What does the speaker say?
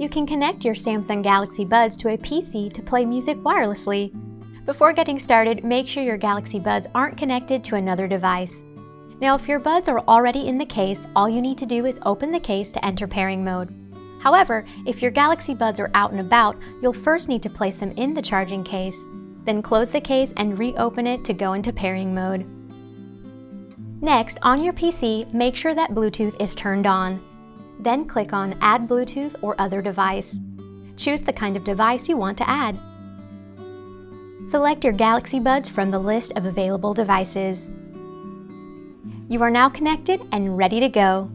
You can connect your Samsung Galaxy Buds to a PC to play music wirelessly. Before getting started, make sure your Galaxy Buds aren't connected to another device. Now if your buds are already in the case, all you need to do is open the case to enter pairing mode. However, if your Galaxy Buds are out and about, you'll first need to place them in the charging case. Then close the case and reopen it to go into pairing mode. Next, on your PC, make sure that Bluetooth is turned on. Then click on Add Bluetooth or other device. Choose the kind of device you want to add. Select your Galaxy Buds from the list of available devices. You are now connected and ready to go.